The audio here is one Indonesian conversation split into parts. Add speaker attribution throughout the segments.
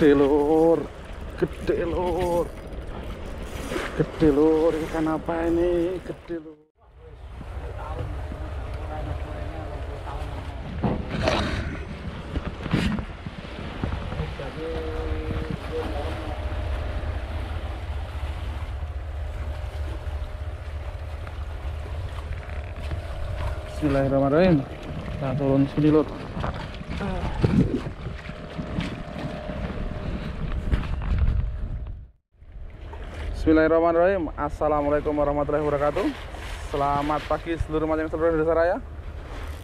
Speaker 1: Gede lur. Gede lur. Gede lur. Ikan apa ini? Gede lur. Bismillahirrahmanirrahim. Kita turun sini lur. Bismillahirrahmanirrahim. Assalamualaikum warahmatullahi wabarakatuh. Selamat pagi seluruh macam seluruh desa raya.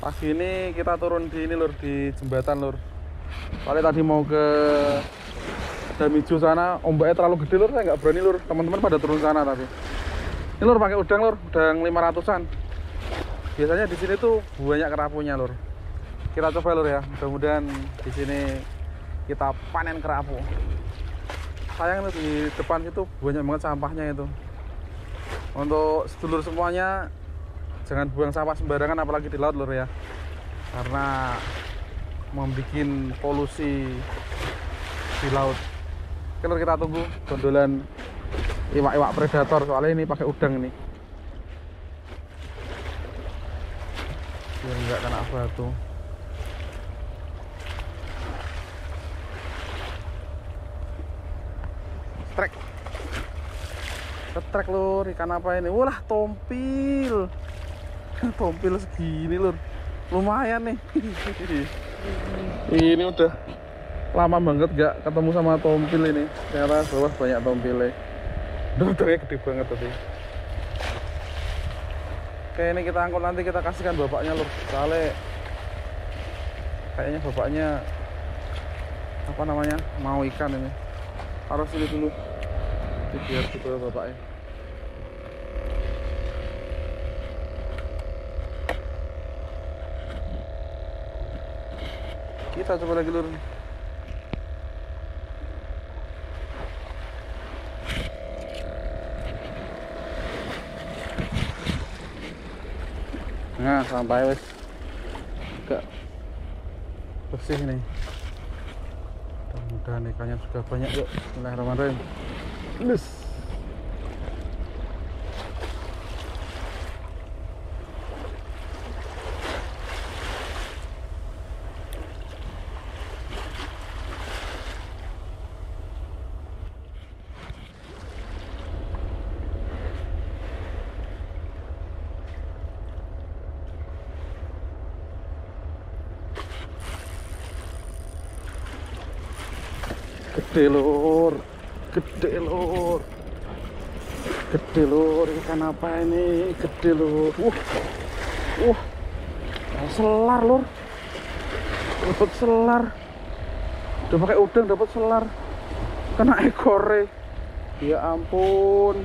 Speaker 1: Pagi ini kita turun di ini lur di jembatan lur. Soalnya tadi mau ke Damijo sana, ombaknya terlalu gede lur, saya nggak berani lur. Teman-teman pada turun sana tapi. Ini lur pakai udang lur, udang 500-an. Biasanya di sini tuh banyak kerapunya lur. Kita coba lur ya, mudah-mudahan di sini kita panen kerapu sayang di depan itu banyak banget sampahnya itu. Untuk sedulur semuanya jangan buang sampah sembarangan apalagi di laut lur ya. Karena membuat polusi di laut. Lur kita tunggu gondolan iwak-iwak predator. Soalnya ini pakai udang ini. Biar nggak kena batu trek trek lur ikan apa ini? Wah tompil. Tompil segini lur. Lumayan nih. Ini udah lama banget gak ketemu sama tompil ini. Ternyata bawah banyak tompilnya udah udangnya gede banget tadi. Oke ini kita angkut nanti kita kasihkan bapaknya lur. Soalnya kayaknya bapaknya apa namanya mau ikan ini harus ini dulu. Ini biar dibawa bapaknya. Kita coba lagi lur. Nah sampai wes agak bersih nih mudah-mudahan ikannya sudah banyak yuk Bismillahirrahmanirrahim Lus. Gede lur gede lur. Gede lur ikan apa ini? Gede lur. Uh uh selar lur. Dapat selar. Udah pakai udang dapat selar. Kena ekore ya ampun.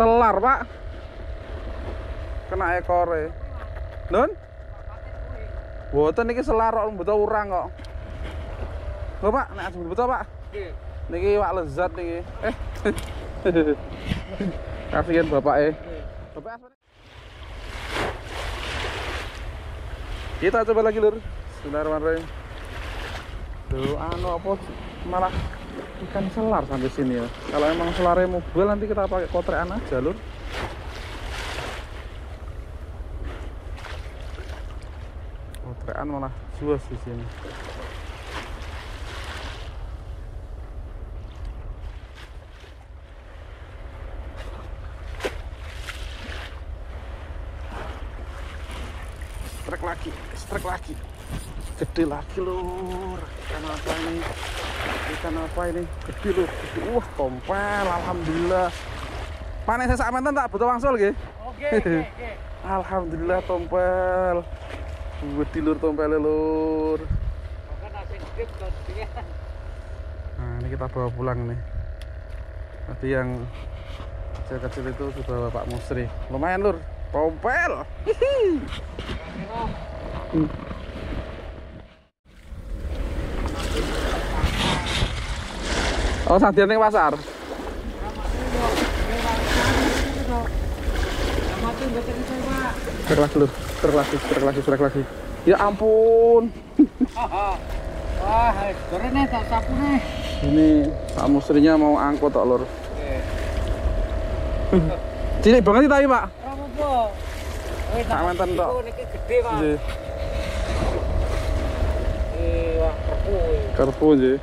Speaker 1: Selar pak. Kena ekore Nun? Iki selar kok mboten urang kok. Bapak, nek ajeng betul, Pak.
Speaker 2: Nggih.
Speaker 1: Niki wak lezat niki. Eh. Kasihan bapak eh. Bapak asmane. Kita coba lagi lur. Bismillahirrahmanirrahim. Tuh, anu apa malah ikan selar sampai sini ya. Kalau emang selarnya mobil nanti kita pakai kotrekan aja lur. Kotrekan malah juas di sini. Strike lagi strike lagi. Gede lagi lur. Ikan apa ini? Ikan apa ini? Gede lur. Gede. wah tompel alhamdulillah. Panen saya menten tak? Butuh wangsul gitu
Speaker 2: Oke, oke, oke.
Speaker 1: alhamdulillah tompel gede lur tompel lur.
Speaker 2: Dia.
Speaker 1: nah ini kita bawa pulang nih. Tadi yang kecil-kecil itu sudah bapak musri. Lumayan lur tompel Hihi. Oh, sadian ning pasar. Trek lagi lu, trek lagi, trek lagi, trek lagi. Ya ampun.
Speaker 2: Wah, keren nih tak sapu nih.
Speaker 1: Ini Pak Musrinya mau angkot tok lur. Cilik banget sih tapi Pak.
Speaker 2: Wih,
Speaker 1: Tak mantan, tok.
Speaker 2: Niki Pak.
Speaker 1: Nggih.
Speaker 2: Eh, wah, kepu.
Speaker 1: Karpu nggih.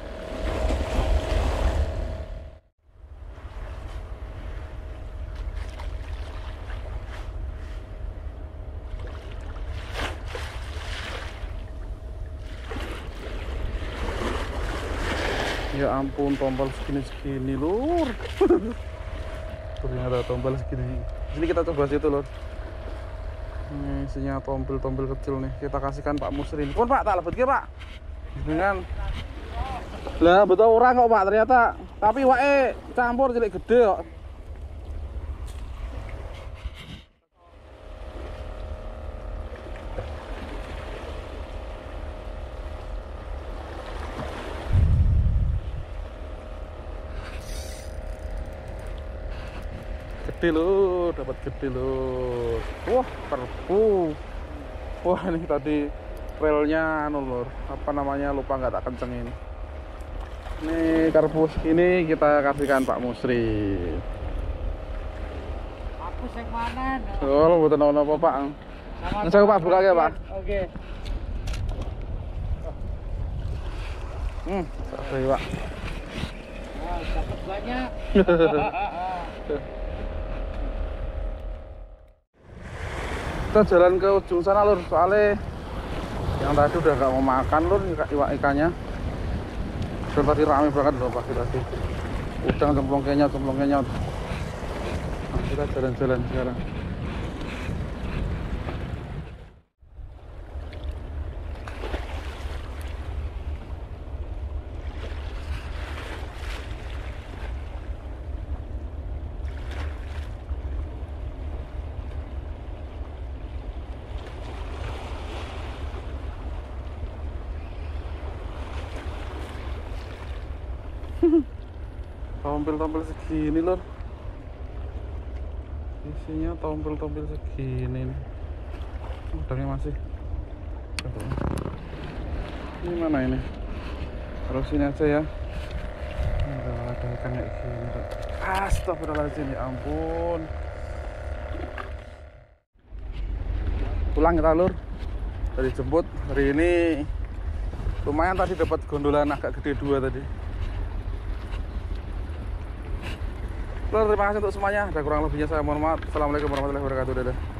Speaker 1: Ya ampun, tombol segini-segini, lur. Ternyata tombol segini. Sini kita coba situ, lur. Ini isinya tombol-tombol kecil nih. Kita kasihkan Pak Musrin. Pun Pak, tak lebet ke Pak. Dengan lah betul orang kok Pak ternyata. Tapi wae campur cilik gede kok. Gede loh, dapat gede loh. Wah, perpu. Wah, ini tadi relnya anu apa namanya lupa nggak tak kencengin. Ini karbus ini kita kasihkan Pak Musri.
Speaker 2: Aku sing mana?
Speaker 1: Oh, lu buatan apa Pak? Saya, Pak, buka aja, Pak.
Speaker 2: Oke.
Speaker 1: Hmm, sorry Pak.
Speaker 2: Wah, dapat banyak.
Speaker 1: Kita jalan ke ujung sana lur, soalnya yang tadi udah nggak mau makan lur iwak ikannya. Dan tadi rame banget loh pagi tadi. Udang cemplong kenyot, cemplong. Nah, kita jalan-jalan sekarang. Tompel-tompel segini lor. Isinya tompel-tompel segini. Udangnya masih. Ini mana ini? Terus ini aja ya. Enggak ada ikan kayak gini. Astagfirullahaladzim ya ampun. Pulang kita lur. Dari jemput hari ini lumayan tadi dapat gondolan agak gede dua tadi. Terima kasih untuk semuanya. Ada kurang lebihnya saya mohon maaf. Assalamualaikum warahmatullahi wabarakatuh. Dadah.